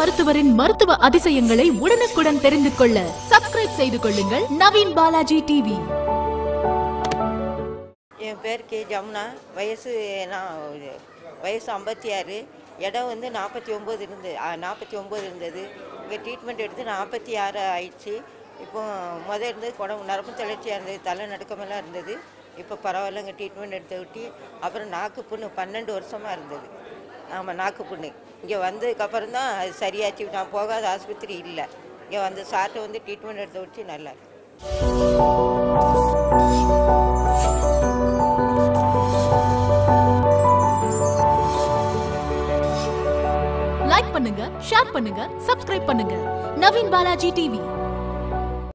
மருத்துவரின் மருத்துவ அதிசயங்களை உடனுக்குடன் தெரிந்து கொள்ள சப்ஸ்கிரைப் செய்து கொள்ளுங்கள். நவீன் பாலாஜி டிவி என் பேர் கே ஜமுனா. வயசு நான் வயசு ஐம்பத்தி ஆறு. இடம் வந்து நாற்பத்தி ஒம்பது இருந்து நாற்பத்தி ஒம்பது இருந்தது. இங்கே ட்ரீட்மெண்ட் எடுத்து நாற்பத்தி ஆறு ஆயிடுச்சு. இப்போ முதல் இருந்தது குடம்பு நரம்பு தளர்ச்சியாக இருந்தது தலை நடுக்கமெல்லாம் இருந்தது. இப்போ பரவாயில்லங்க ட்ரீட்மெண்ட் எடுத்து விட்டி அப்புறம் நாக்கு புண்ணு பன்னெண்டு வருஷமாக இருந்தது. ஆமாம் நாக்கு புண்ணு இங்கே வந்ததுக்கப்புறம் தான் அது சரியாச்சு. நான் போகாத ஆஸ்பத்திரி இல்லை. இங்கே வந்து சார்ட்டை வந்து ட்ரீட்மெண்ட் எடுத்து விட்டு நல்லா லைக் பண்ணுங்க ஷேர் பண்ணுங்க சப்ஸ்கிரைப் பண்ணுங்க. நவீன் பாலாஜி டிவி